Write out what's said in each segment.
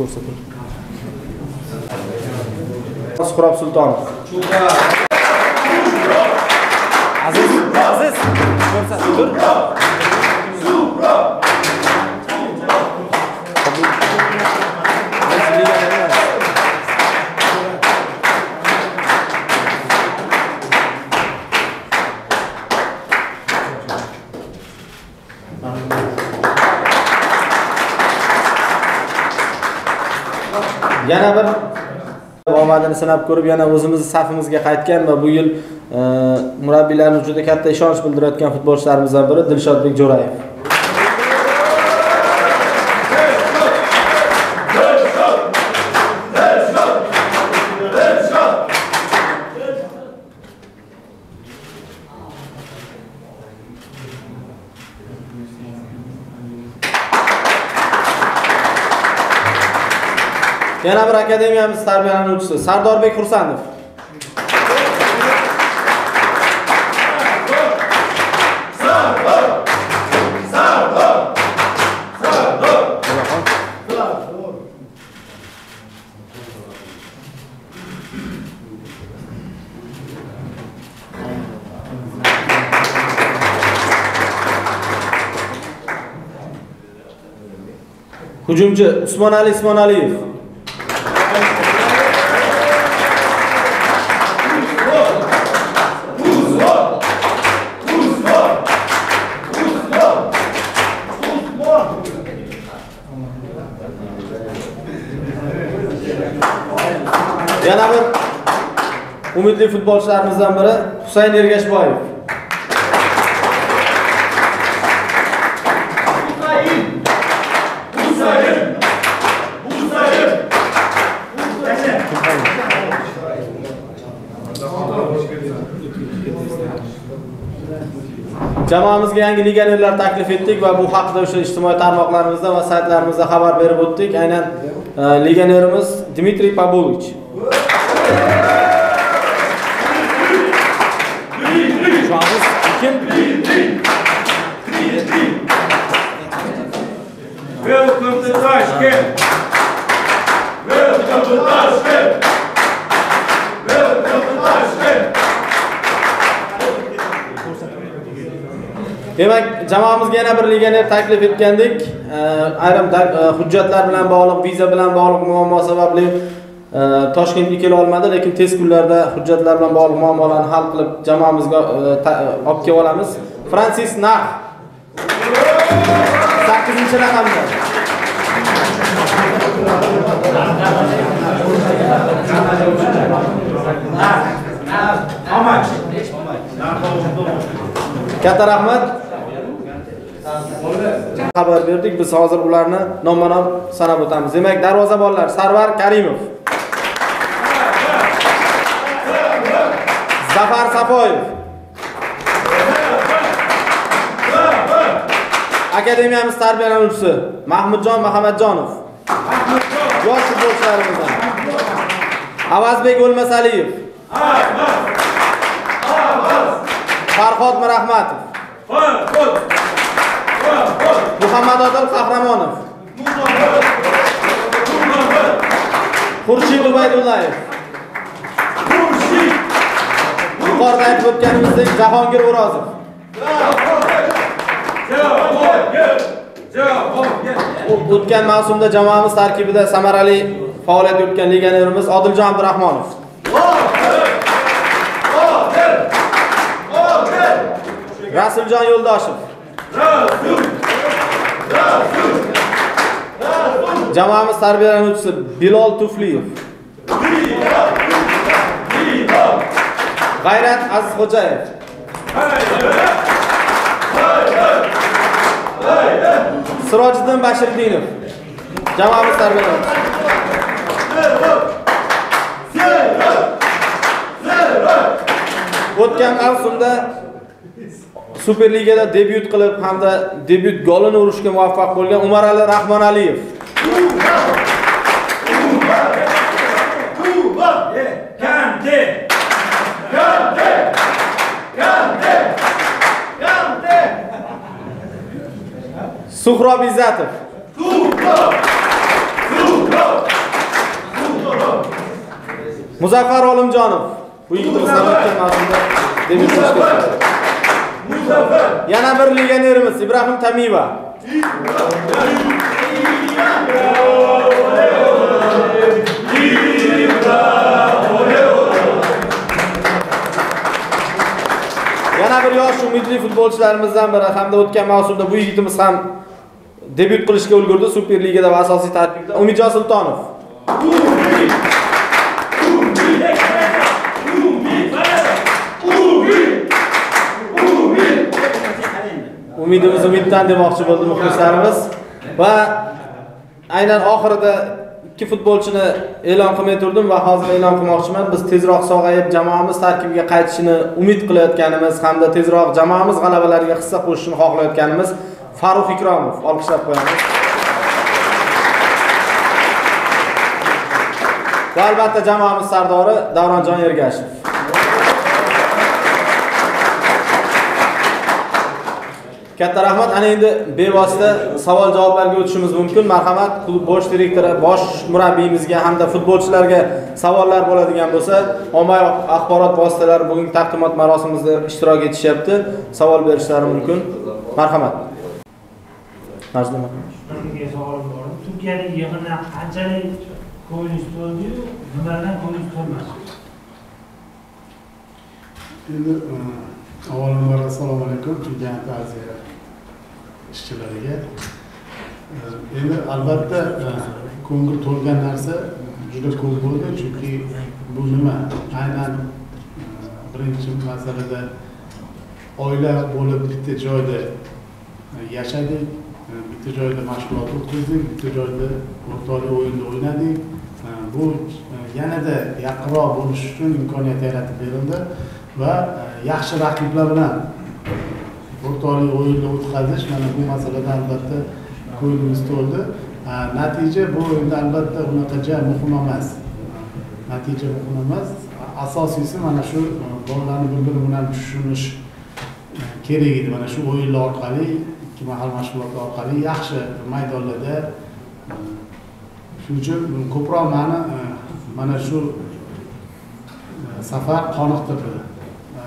ko'rsating. Suhrob sultonov. Aziz aziz. Ko'rsatib tur yana bir omadini sinab ko'rib yana o'zimizni safimizga qaytgan va bu yil e, murabbiylarimiz juda katta ishonch bildirayotgan futbolchilarimizdan biri Dilshodbek Jo'rayev. Yana bir akademiyamiz tarbiyalanuvchisi Sardorbek Xursandov. Hujumchi Usmonali ismonaliyev umidli futbolchilarimizdan biri Husayn Ergashboyev. Jamoamizga yangi legionerlar taklif etdik va bu haqida o'sha ijtimoiy tarmoqlarimizda va saytlarimizda xabar berib o'tdik. Aynan e, legionerimiz Dmitriy Pavlovich. Welcome to Tashkent. Welcome to Tashkent. Welcome to Tashkent. Demak, jamoamizga yana bir legioner taklif etgandik. Ayrim e, hujjatlar bilan bog'liq, viza bilan bog'liq muammo sababli e, Toshkentga kela olmadi, lekin tez kunlarda hujjatlar bilan bog'liq muammolarni hal qilib jamoamizga e, olib kelib olamiz. Fransis Nah 8-raqamda. How? Katta rahmat. Xabar berdik, biz hozir ularni nomma-nom sanab o'tamiz. Demak, darvozabonlar Sarvar Karimov. Zafar Safoyev. Akademiyamiz tarbiyalanuvchisi Mahmudjon Muhammadjonov. Yosh futbolchilarimizdan. Avazbek O'lmasaliyev. Farhod Mirahmatov. Muhammad Odil Qahramonov. Xurshid Ubaydullayev. Yuqorida aytib o'tganimizdek Jahongir O'rozov. O'tgan mavsumda jamoamiz tarkibida samarali faoliyat yuritgan legionerimiz Odiljon Abdurahmonov. Rasuljon Yo'ldoshev. Jamoamiz tarbiyalanuvchisi Bilol Tufliyev. G'ayrat Azizxo'jayev. Sirojiddin Bashirdinov. Jamoamiz tarbiyalanadi O'tgan mavsumda Superligada debyut qilib hamda debyut golini urishga muvaffaq bo'lgan Umarali Rahmonaliyev. Suhrob Izzatov. muzaffar olimjonov. Bu yigitimiz ham o'tgan mavsumda debyut yana bir legionerimiz ibrohim tamiyeva. Yana bir yosh umidli futbolchilarimizdan biri hamda o'tgan mavsumda bu yigitimiz ham debyut qilishga ulgurdi super ligada va asosiy tarkibda umidjon sultonov. Umidimiz umiddan demoqchi bo'ldi muxlislarimiz. Va aynan oxirida ikki futbolchini e'lon qilmay turdim va hozir e'lon qilmoqchiman. Biz tezroq sog'ayib jamoamiz tarkibiga qaytishini umid qilayotganimiz hamda tezroq jamoamiz g'alabalariga hissa qo'shishini xohlayotganimiz farruh ikromov olqishlab qo'yamiz. Va albatta jamoamiz sardori davronjon ergashev. Katta rahmat. Ana endi bevosita savol javoblarga o'tishimiz mumkin. Marhamat klub bosh direktori bosh murabbiyimizga hamda futbolchilarga savollar bo'ladigan bo'lsa ommaviy axborot vositalari bugungi taqdimot marosimimizda ishtirok etishyapti. Savol berishlari mumkin. Marhamat. Narzullo aka. Savolim bor. Turkiyalik yig'inlar qanchalik ko'nglingiz to'ldi-yu, nimadan ko'nglingiz to'lmadi? Endi e, avvalambor assalomu alaykum Chigant Aziya ishchilariga. E, Endi albatta e, ko'ngil to'lgan narsa juda ko'p bo'ldi chunki bu nima aynan birinchi masalada oila bo'lib bitta joyda yashadik bitta joyda mashg'ulot o'tkazdik bitta joyda o'rtoqlik o'yinda o'ynadik. Bu e, yanada yaqinroq bo'lish uchun imkoniyat yaratib berildi va e, yaxshi raqiblar bilan o'rtoqlik o'yinni o'tkazish mana bu masalada albatta ko'nglimiz to'ldi. Natija bu endi albatta unaqacha muhim emas. Natija muhim emas. Asosiysi mana shu e, bolalarni bir biri bilan tushunish kerak edi. Mana shu o'yinlar orqali ikki mahal orqali yaxshi maydonlarda shuning uchun ko'proq mani e, mana shu e, safar qoniqtirdi. E,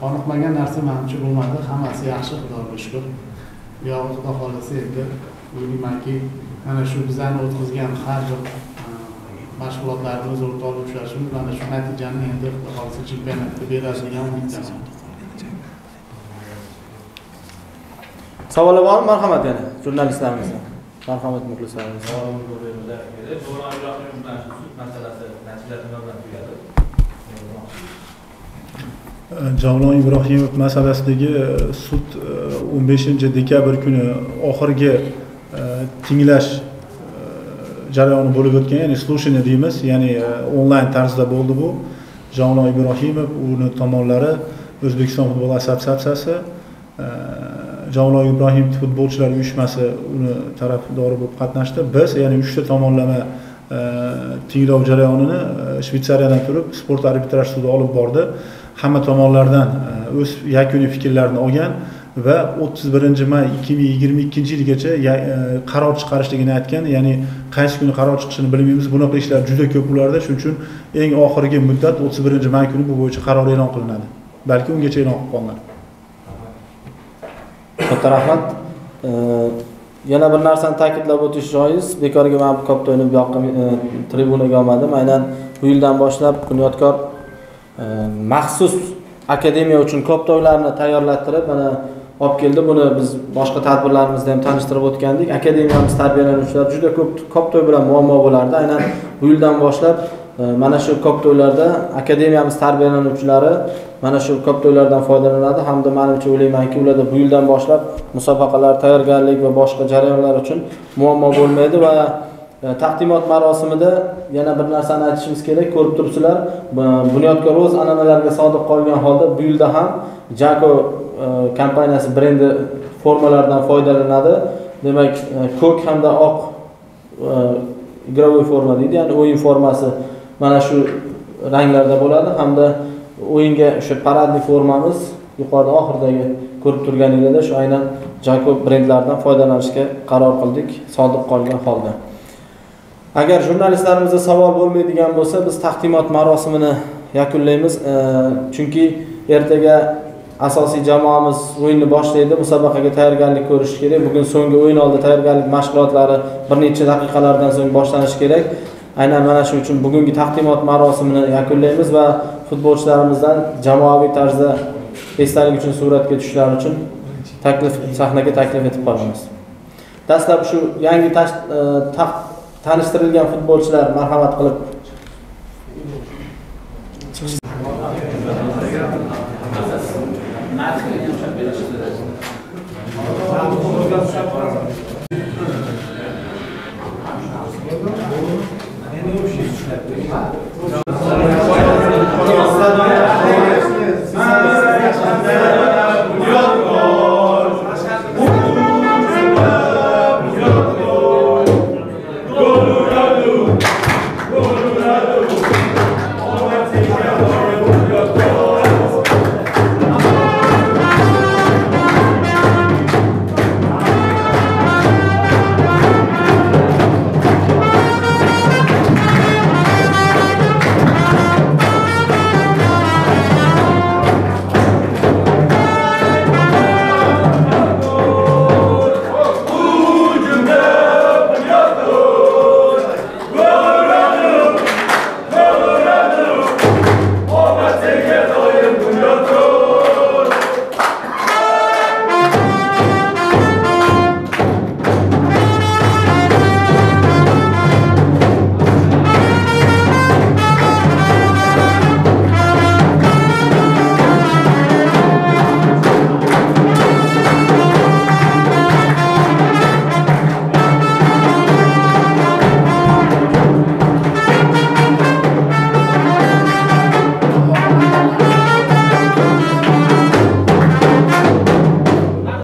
qoniqmagan narsa manimcha bo'lmadi hammasi yaxshi xudoga shukur buyog'i xudo xohlasa endi o'ylaymanki mana shu bizani o'tkazgan har bir mashg'ulotlarimiz o'rtoqlik uchrashuvimiz mana shu natijani endi xudo xohlasa chempionatda beradi degan umiddaman. Savollar bormi? Marhamat yana jurnalistlarimizdan. Marhamat muxlislarimiz. Javlon Ibrohimov masalasidagi e, sud e, 15 dekabr kuni oxirgi e, tinglash e, jarayoni bo'lib o'tgan, ya'ni слушание deymiz, ya'ni e, onlayn tarzda bo'ldi bu. Javlon Ibrohimov uni tomonlari O'zbekiston futbol assotsiatsiyasi javlo Ibrohim futbolchilar uyushmasi uni tarafdori bo'lib qatnashdi. Biz ya'ni uchta tomonlama e, tinglov jarayonini e, shvetsariyadan turib sport arbitraj sudi olib bordi. Hamma tomonlardan e, o'z yakuniy fikrlarini olgan va 31 may 2022 yilgacha ikkinchi yilgacha qaror chiqarishligini aytgan. Ya'ni qaysi kuni qaror chiqishini bilmaymiz. Bunaqa ishlar juda ko'p ularda. Shuning uchun eng oxirgi muddat 31 may kuni bu bo'yicha qaror e'lon qilinadi. Balki ungacha e'lon qilib qolinadi. Katta rahmat. E, yana bir narsani ta'kidlab o'tish joiz. Bekorga men bu koptoyni bu yoqqa e, tribunaga olmadim. Aynan bu yildan boshlab Bunyodkor e, maxsus akademiya uchun koptoylarni tayyorlattirib, mana olib keldi. Buni biz boshqa tadbirlarimizda ham tanishtirib o'tgandik. Akademiyamiz tarbiyalanuvchilari juda ko'p koptoy bilan muammo bo'lardi. Aynan bu yildan boshlab mana shu koptoylarda akademiyamiz tarbiyalanuvchilari mana shu koptoylardan foydalanadi. Hamda menimcha o'ylaymanki ularda bu yildan boshlab musobaqalar tayyorgarlik va boshqa jarayonlar uchun muammo bo'lmaydi va e, taqdimot marosimida yana bir narsani aytishimiz kerak. Ko'rib turibsizlar bunyodkor o'z an'analariga sodiq qolgan holda bu yilda ham jako e, kompaniyasi brendi formalaridan foydalanadi. Demak e, ko'k hamda oq e, игровой forma deydi ya'ni o'yin formasi mana shu ranglarda bo'ladi hamda o'yinga o'sha paradniy formamiz yuqorida oxiridagi ko'rib turganinglarda shu aynan Jakob brendlaridan foydalanishga qaror qildik sodiq qolgan holda Agar jurnalistlarimizda savol bo'lmaydigan bo'lsa, biz taqdimot marosimini yakunlaymiz. E, chunki ertaga asosiy jamoamiz o'yinni boshlaydi. Musobaqaga tayyorgarlik ko'rish kerak. Bugun so'nggi o'yin oldi tayyorgarlik mashg'ulotlari bir necha daqiqalardan so'ng boshlanishi kerak. Aynan mana shu uchun bugungi taqdimot marosimini yakunlaymiz va futbolchilarimizdan jamoaviy tarzda esdalik uchun suratga tushishlari uchun taklif sahnaga taklif etib qolamiz. Dastlab shu yangi e, tanishtirilgan futbolchilar marhamat qilib Zaten